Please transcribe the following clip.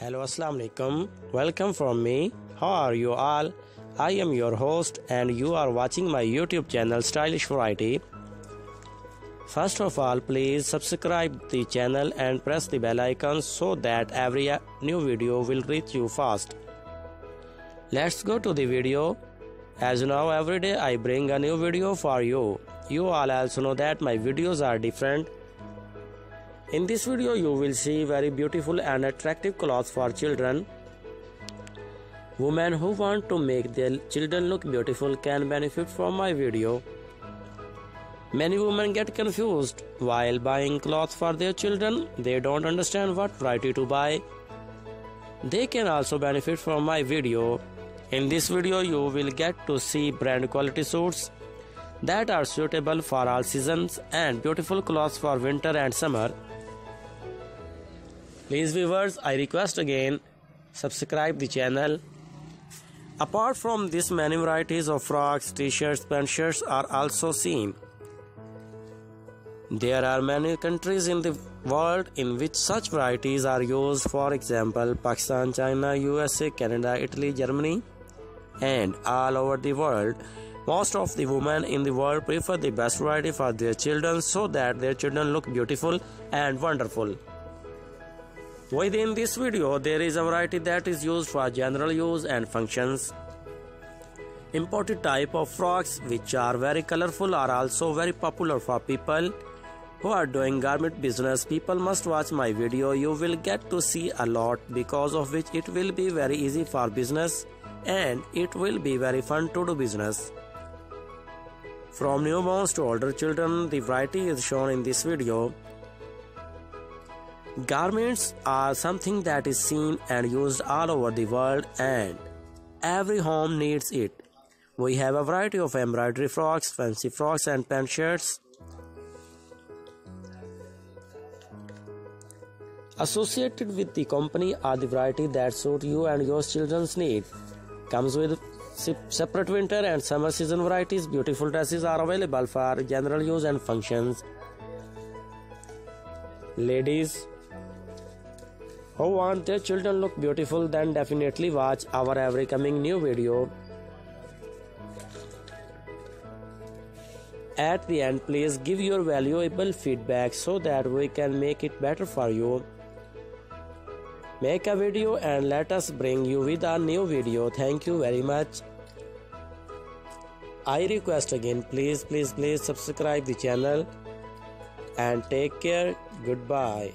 Hello, Assalamu alaikum. Welcome from me. How are you all? I am your host, and you are watching my YouTube channel Stylish Variety. First of all, please subscribe the channel and press the bell icon so that every new video will reach you fast. Let's go to the video. As now, every day I bring a new video for you. You all also know that my videos are different. In this video, you will see very beautiful and attractive clothes for children. Women who want to make their children look beautiful can benefit from my video. Many women get confused while buying clothes for their children. They don't understand what variety to buy. They can also benefit from my video. In this video, you will get to see brand quality suits that are suitable for all seasons and beautiful clothes for winter and summer. Please viewers, I request again subscribe the channel. Apart from this many varieties of frocks, t-shirts, pant shirts are also seen. There are many countries in the world in which such varieties are used for example Pakistan, China, USA, Canada, Italy, Germany and all over the world. Most of the women in the world prefer the best variety for their children so that their children look beautiful and wonderful. Within this video, there is a variety that is used for general use and functions. Imported type of frocks which are very colorful are also very popular for people who are doing garment business. People must watch my video. You will get to see a lot because of which it will be very easy for business and it will be very fun to do business. From newborns to older children, the variety is shown in this video. Garments are something that is seen and used all over the world and every home needs it. We have a variety of embroidery frocks, fancy frocks and pant shirts. Associated with the company are the variety that suit you and your children's need. Comes with separate winter and summer season varieties. Beautiful dresses are available for general use and functions. Ladies, who want their children look beautiful then definitely watch our every coming new video at the end please give your valuable feedback so that we can make it better for you make a video and let us bring you with a new video. Thank you very much. I request again please please please subscribe the channel and take care. Goodbye